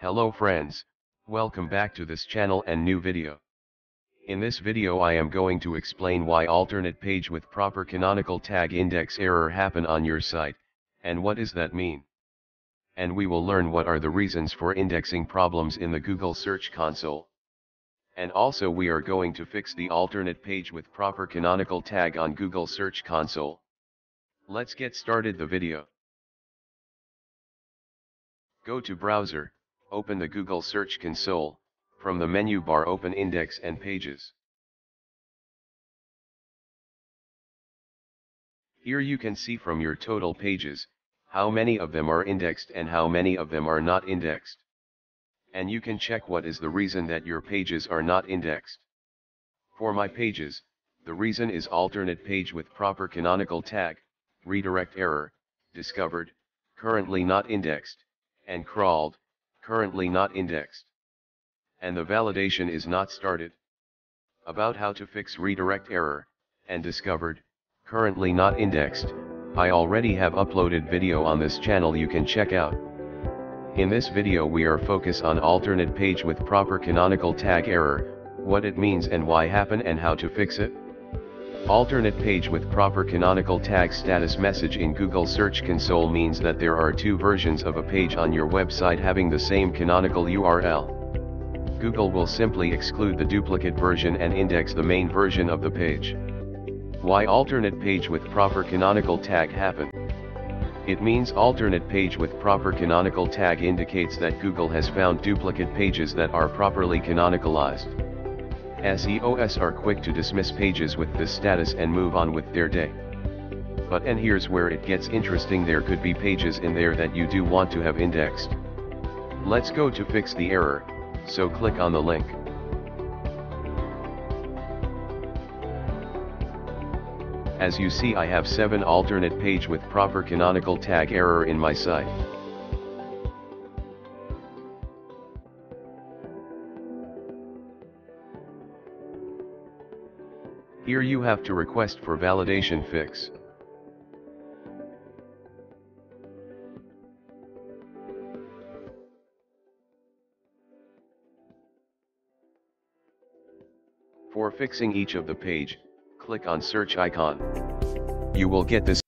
Hello friends, welcome back to this channel and new video. In this video I am going to explain why alternate page with proper canonical tag index error happen on your site, and what does that mean. And we will learn what are the reasons for indexing problems in the Google Search Console. And also we are going to fix the alternate page with proper canonical tag on Google Search Console. Let's get started the video. Go to browser, open the Google Search Console, from the menu bar open Index and Pages. Here you can see from your total pages, how many of them are indexed and how many of them are not indexed. And you can check what is the reason that your pages are not indexed. For my pages, the reason is alternate page with proper canonical tag, redirect error, discovered, currently not indexed, and crawled, currently not indexed. And the validation is not started. About how to fix redirect error, and discovered, currently not indexed, I already have uploaded video on this channel you can check out. In this video we are focus on alternate page with proper canonical tag error, what it means and why happen and how to fix it. Alternate page with proper canonical tag status message in Google Search Console means that there are two versions of a page on your website having the same canonical URL. Google will simply exclude the duplicate version and index the main version of the page. Why alternate page with proper canonical tag happen? It means alternate page with proper canonical tag indicates that Google has found duplicate pages that are properly canonicalized. SEOs are quick to dismiss pages with this status and move on with their day. But and here's where it gets interesting there could be pages in there that you do want to have indexed. Let's go to fix the error, so click on the link. As you see I have 7 alternate page with proper canonical tag error in my site. Here you have to request for validation fix. For fixing each of the page, click on search icon. You will get this